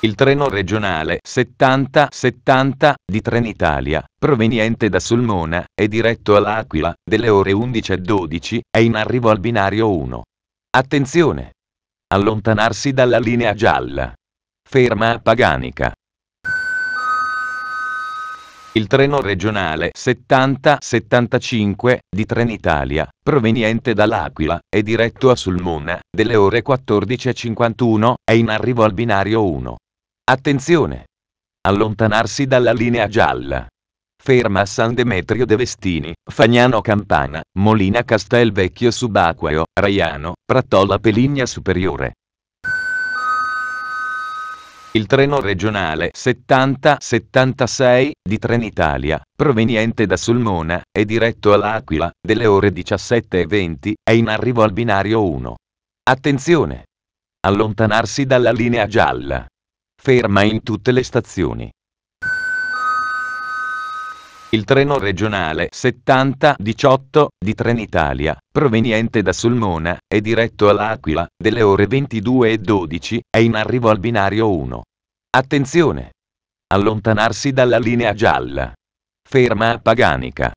Il treno regionale 70-70 di Trenitalia, proveniente da Sulmona, e diretto all'Aquila, delle ore 11.12, è in arrivo al binario 1. Attenzione! Allontanarsi dalla linea gialla. Ferma a Paganica. Il treno regionale 70-75 di Trenitalia, proveniente dall'Aquila, e diretto a Sulmona, delle ore 14.51, è in arrivo al binario 1. Attenzione! Allontanarsi dalla linea gialla. Ferma San Demetrio de Vestini, Fagnano Campana, Molina Castelvecchio Subacqueo, Raiano, Prattola Peligna Superiore. Il treno regionale 70-76 di Trenitalia, proveniente da Sulmona, e diretto all'Aquila, delle ore 17.20, è in arrivo al binario 1. Attenzione! Allontanarsi dalla linea gialla. Ferma in tutte le stazioni. Il treno regionale 70-18 di Trenitalia, proveniente da Sulmona, e diretto all'Aquila, delle ore 22.12, è in arrivo al binario 1. Attenzione! Allontanarsi dalla linea gialla. Ferma a Paganica.